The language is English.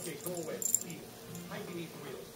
Okay, go away, please. Hide beneath the wheels.